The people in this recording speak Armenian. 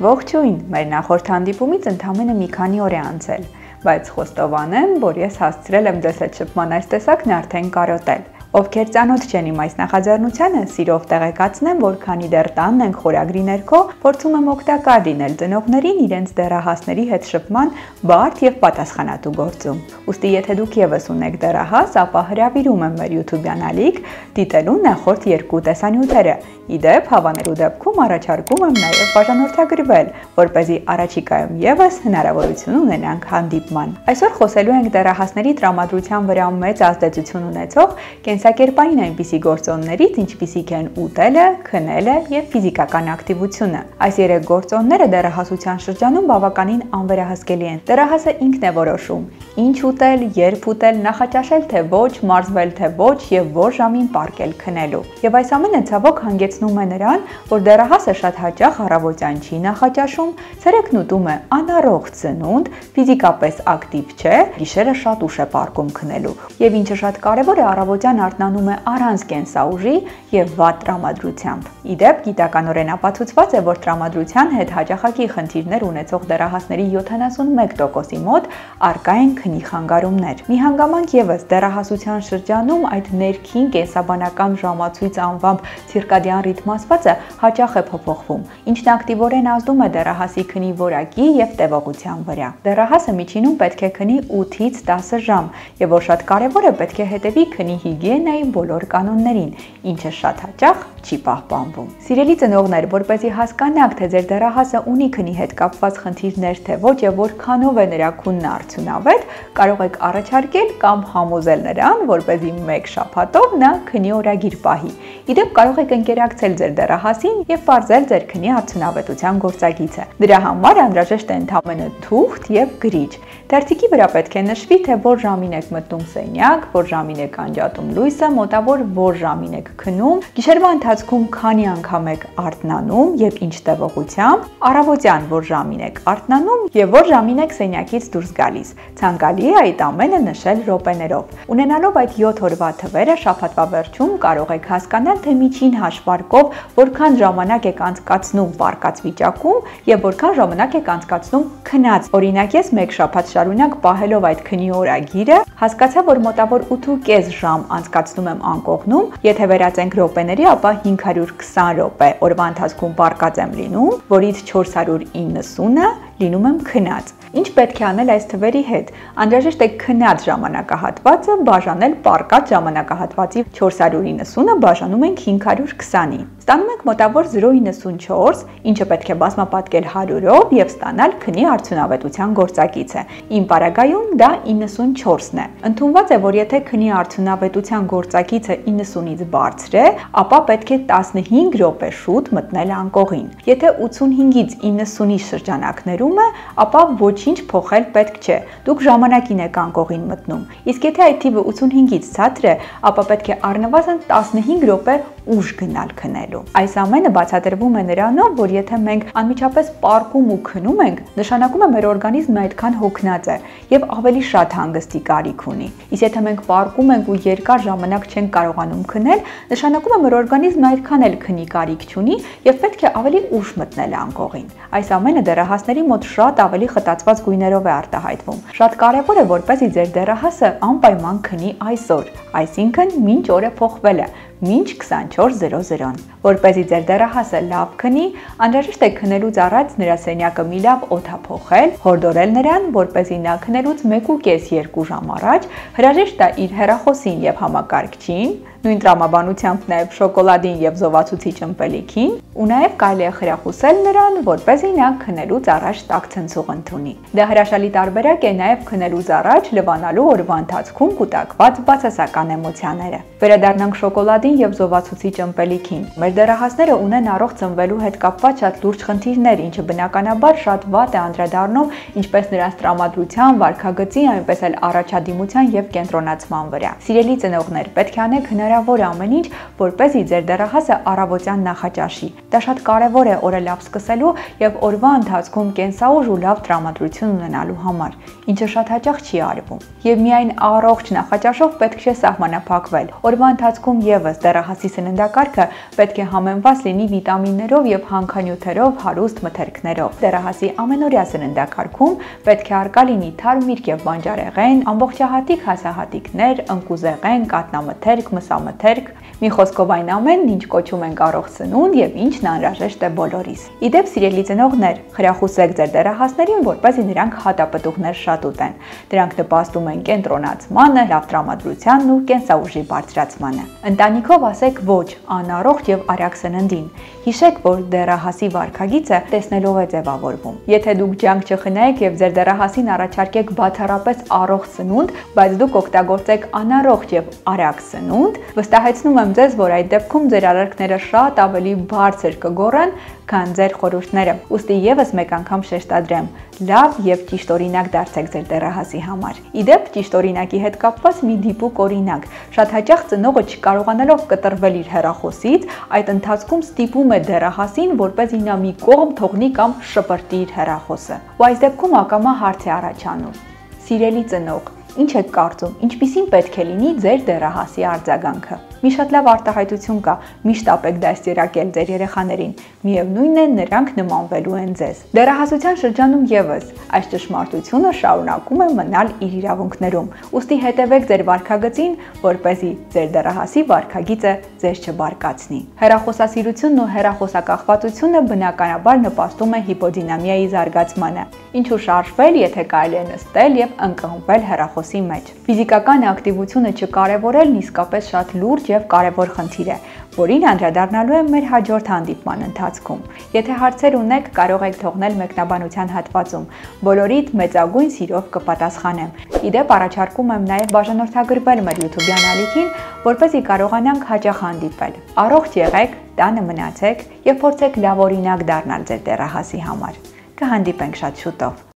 Ողջույն, մեր նախորդ հանդիպումից ընդամենը մի քանի օր է անցել, բայց խոստովանեմ, որ ես հասցրել եմ ձեզ հետ շփման այս տեսակն արդեն կարոտել։ Ովքեր ծանոթ չեն իմ այս նախաձեռնությանը, սիրով տեղեկացնեմ, որ քանի դեռ տանն ենք խորագրի ներքո, փորձում եմ օգտակար լինել ծնողներին իրենց դեռահասների հետ շփման բարդ եւ պատասխանատու գործում։ Ոստի եթե դուք եւս ունեք դեռահաս, ապա հրավիրում եմ մեր YouTube-յան ալիք դիտելու նախորդ երկու տեսանյութերը Իդեպ հավանելու դեպքում առաջարկում եմ նաև բաժանորդագրվել, որ เป զի առաջիկայում եւս հնարավորություն ունենանք հանդիպման։ Այսօր խոսելու ենք դեռահասների տրամադրության վրա մեծ ազդեցություն ունեցող կենսակերպային այնպիսի գործոններից, ինչպիսիք են ուտելը, քնելը եւ ֆիզիկական ակտիվությունը։ Այս երեք գործոնները դեռահասության շրջանում բավականին անվերահսկելի են։ Դեռահասը ինքն է որոշում, ինչ ուտել, երբ ուտել, նախաճաշել թե ոչ, մարզվել թե ոչ եւ որ ժամին պարկել քնելու։ Եվ այս ամենը ցավոք հանգեցնում է նրան, որ դեռահասը շատ հաճախ առավոտյան չի նախաճաշում, ցերեկն ուտում է անառողջ ծնունդ, ֆիզիկապես ակտիվ չէ, գիշերը շատ ուշ է պարկում քնելու։ Եվ ինչը շատ կարևոր է, առավոտյան արթնանում է առանց կենսաուժի եւ վատ տրամադրությամբ։ Իդեպ գիտականորեն ապացուցված է, որ տրամադրության հետ հաճախակի խնդիրներ ունեցող դեռահասների 71%-ի մոտ արկա են քնի խանգարումներ։ Մի հանգամանք եւս դեռահասության շրջանում այդ ներքին կենսաբանական ժամացույց անվամբ ցիրկադիան ռիթմ ասվածը հաճախ է փոփոխվում, ինչն ակտիվորեն ազդում է դեռահասի քնի որակի եւ տևողության վրա։ Դեռահասը միջինում պետք է քնի 8-ից 10 ժամ, եւ որ շատ կարեւոր է, պետք է հետևի քնի հիգիենայի բոլոր կանոններին, ինչը շատ հաճախ չի պահպանվում։ Սիրելի ծնողներ, որպեսզի հասկանաք, թե ձեր դեռահասը ունի քնի հետ կապված խնդիրներ թե ոչ եւ որքանով է նրա քունն արդյունավետ, կարող եք առաջարկել կամ համոզել նրան, որպեսզի մեկ շաբաթով նա քնի օրագիր պահի։ Իդեպ կարող եք աջակցել ձեր դեռահասին եւ բարձել ձեր քնի արդյունավետության գործագիծը։ Դրա համար անհրաժեշտ է ընդամենը թուղթ եւ գրիչ։ Դերթիկի վրա պետք է նշվի, թե որ ժամին եք մտնում սենյակ, որ ժամին եք անջատում լույսը, մոտավոր որ ժամին եք քնում, գիշերվա ընթացքում քանի անգամ եք արթնանում եւ ինչ տևողությամբ, առավոտյան որ ժամին եք արթնանում եւ որ ժամին եք սենյակից դուրս գալիս։ Ցանկալի է այդ ամենը նշել րոպեներով։ Ունենալով այդ 7 օրվա թվերը շաբաթվա վերջում կարող եք հասկանալ, թե միջին հաշվարկ կարգով, որքան ժամանակ եք անցկացնում պարկած վիճակում եւ որքան ժամանակ եք անցկացնում քնած։ Օրինակ ես 1 շաբաթ շարունակ պահելով այդ քնի օրագիրը, հասկացա, որ մոտավոր 8.5 ժամ անցկացնում եմ անկողնում, եթե վերածենք րոպեների, ապա 520 րոպե օրվա ընթացքում պարկած եմ լինում, որից 490-ը լինում եմ քնած։ Ինչ պետք է անել այս թվերի հետ։ Անհրաժեշտ է քնած ժամանակահատվածը բաժանել պարկած ժամանակահատվածի 490-ը բաժանում ենք 520-ի։ Ստանում ենք մոտավոր 0.94, ինչը պետք է բազմապատկել 100-ով եւ ստանալ քնի արդյունավետության գործակիցը։ Իմ պարագայում դա 94-ն է։ Ընդունված է, որ եթե քնի արդյունավետության գործակիցը 90-ից բարձր է, ապա պետք է 15 րոպե շուտ մտնել անկողին։ Եթե 85-ից 90-ի շրջանակներում է, ապա ոչինչ փոխել պետք չէ։ Դուք ժամանակին եք անկողին մտնում։ Իսկ եթե այդ թիվը 85-ից ցածր է, ապա պետք է առնվազն 15 րոպե ուժ գնալ քնելու։ Այս ամենը բացատրվում է նրանով, որ եթե մենք անմիջապես պարկում ու քնում ենք, նշանակում է մեր օրգանիզմը այդքան հոգնած է եւ ավելի շատ հանգստի կարիք ունի։ Իսկ եթե մենք պարկում ենք ու երկար ժամանակ չենք կարողանում քնել, նշանակում է մեր օրգանիզմը այդքան էլ քնի կարիք չունի եւ պետք է ավելի ուշ մտնել անկողին։ Այս ամենը դեռահասների մոտ շատ ավելի խտացված գույներով է արտահայտվում։ Շատ կարեւոր է որպեսզի ձեր դեռահասը անպայման քնի այսօր, այսինքն մինչ օրը փոխվել է, մինչ 24:00-ն։ Որպեսզի ձեր դեռահասը լավ քնի, անհրաժեշտ է քնելուց առաջ նրա սենյակը մի լավ օթափողել, հորդորել նրան, որպեսզի նա քնելուց 1.5-2 ժամ առաջ հրաժեշտ տա իր հեռախոսին եւ համակարգչին, նույն տրամաբանությամբ նաև շոկոլադին եւ զովացուցիչ ըմպելիքին, ու նաև կարելի է խրախուսել նրան, որպեսզի նա քնելուց առաջ տաք ցնցուղ ընդունի։ Դա հրաշալի տարբերակ է նաև քնելուց առաջ լվանալու օրվա ընթացքում կուտակված բացասական էմոցիաները։ Վերադառնանք շոկոլադին եւ զովացուցիչ ըմպելիքին։ Մեր դեռահասները ունեն առողջ ծնվելու հետ կապված շատ լուրջ խնդիրներ, ինչը բնականաբար շատ վատ է անդրադառնում ինչպես նրանց տրամադրության, վարքագծի, այնպես էլ առաջադիմության եւ կենտրոնացման վրա։ Սիրելի ծնողներ, պետք է անեք հնար հնարավոր է ամեն ինչ, որ เป զի ձեր դեռահասը առավոտյան նախաճաշի։ Դա շատ կարևոր է օրը լավ սկսելու եւ օրվա ընթացքում կենսաուժ ու լավ տրամադրություն ունենալու համար, ինչը շատ հաճախ չի արվում։ Եվ միայն առողջ նախաճաշով պետք չէ սահմանափակվել։ Օրվա ընթացքում եւս դեռահասի սննդակարգը պետք է համեմված լինի վիտամիններով եւ հանքանյութերով հարուստ մթերքներով։ Դեռահասի ամենօրյա սննդակարգում պետք է արկա լինի թարմ միրգ եւ բանջարեղեն, ամբողջահատիկ հասահատիկներ, ընկուզեղեն, կատնամթերք, մսամթերք, մի խոսքով այն ամենն, ինչ կոչում ենք առողջ սնունդ եւ ինչն անհրաժեշտ է բոլորիս։ Իդեպ սիրելի ծնողներ, խրախուսեք ձեր դեռահասներին, որպեսզի նրանք հատապտուղներ շատ ուտեն։ Դրանք նպաստում են կենտրոնացմանը, լավ տրամադրությանն ու կենսաուժի բարձրացմանը։ Ընտանիքով ասեք ոչ անառողջ եւ արագ սննդին։ Հիշեք, որ դեռահասի վարքագիծը տեսնելով է ձևավորվում։ Եթե դուք ջանք չխնայեք եւ ձեր դեռահասին առաջարկեք բացառապես առողջ սնունդ, բայց դուք օգտագործեք անառողջ եւ արագ սնունդ, վստահեցնում եմ ձեզ, որ այդ դեպքում ձեր արարքները շատ ավելի բարձր կգոռան, քան ձեր խորհուրդները։ Ոստի եւս մեկ անգամ շեշտադրեմ. լավ եւ ճիշտ օրինակ դարձեք ձեր դեռահասի համար։ Իդեպ ճիշտ օրինակի հետ կապված մի դիպուկ օրինակ։ Շատ հաճախ ծնողը չկարողանալով կտրվել իր հեռախոսից, այդ ընթացքում ստիպում է դեռահասին, որպեսզի նա մի կողմ թողնի կամ շպրտի իր հեռախոսը։ Ու այս դեպքում ակամա հարց է առաջանում. Սիրելի ծնող, ինչ եք կարծում, ինչպիսին պետք է լինի ձեր դեռահասի արձագանքը։ Մի շատ լավ արտահայտություն կա՝ միշտ ապեք դաստիարակել ձեր երեխաներին։ Միևնույնն է, նրանք նմանվելու են ձեզ։ Դեռահասության շրջանում եւս այս ճշմարտությունը շարունակում է մնալ իր իրավունքներում։ Ոստի հետևեք ձեր վարքագծին, որ เป զի ձեր դեռահասի վարքագիծը ձեզ չբարկացնի։ Հերախոսասիրությունն ու հերախոսակախվածությունը բնականաբար նպաստում է հիպոդինամիայի զարգացմանը, ինչու շարժվել, եթե կարելի է նստել եւ ընկղմվել հերախոսի մեջ։ Ֆիզիկական ակտիվությունը չկարևորելն իսկապես շատ լուրջ եւ կարևոր խնդիր է, որին անդրադառնալու եմ մեր հաջորդ հանդիպման ընթացքում։ Եթե հարցեր ունեք, կարող եք թողնել մեկնաբանության հատվածում։ Բոլորիդ մեծագույն սիրով կպատասխանեմ։ Իդեպ առաջարկում եմ նաև բաժանորդագրվել մեր YouTube-յան ալիքին, որպեսզի կարողանանք հաճախ հանդիպել։ Առողջ եղեք, տանը մնացեք եւ փորձեք լավ օրինակ դառնալ ձեր դեռահասի համար։ Կհանդիպենք շատ շուտով։